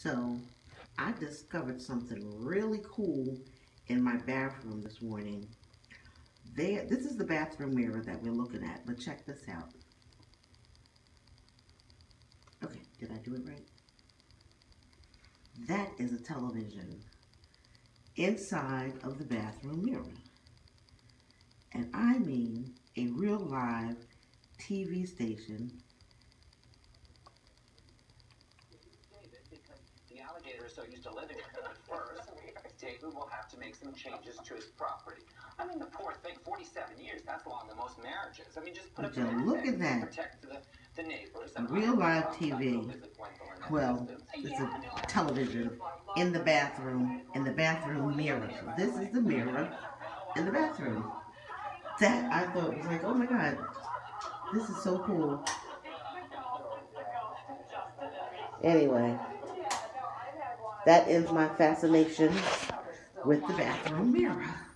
So I discovered something really cool in my bathroom this morning. There, this is the bathroom mirror that we're looking at, but check this out. Okay, did I do it right? That is a television inside of the bathroom mirror. And I mean a real live TV station The alligator is so used to living with it first. David will have to make some changes to his property. I mean, the poor thing, 47 years, that's longer than most marriages. I mean, just put Would up you a look at that? Protect the, the neighbors. And real live I'll- I'll TV. go visit Wendell and that Well, it's a television in the bathroom, in the bathroom mirror. So this is the mirror in the bathroom. That I thought was like, oh my god, this is so cool. Anyway, that ends my fascination with the bathroom mirror.